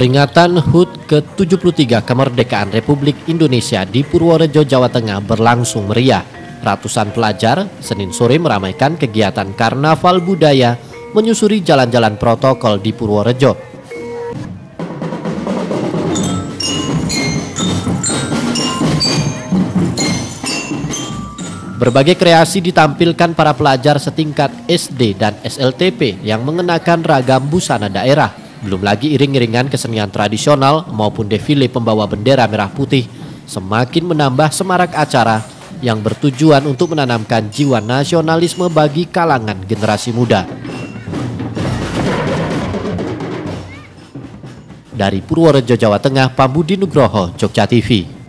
Peringatan HUT ke-73 Kemerdekaan Republik Indonesia di Purworejo, Jawa Tengah berlangsung meriah. Ratusan pelajar Senin sore meramaikan kegiatan Karnaval Budaya menyusuri jalan-jalan protokol di Purworejo. Berbagai kreasi ditampilkan para pelajar setingkat SD dan SLTP yang mengenakan ragam busana daerah. Belum lagi iring-iringan kesenian tradisional maupun defile pembawa bendera merah putih semakin menambah semarak acara yang bertujuan untuk menanamkan jiwa nasionalisme bagi kalangan generasi muda. Dari Purworejo, Jawa Tengah, Pambudi Nugroho, Jogja TV.